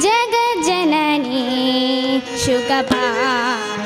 जगजननी शुकपाणिगल्या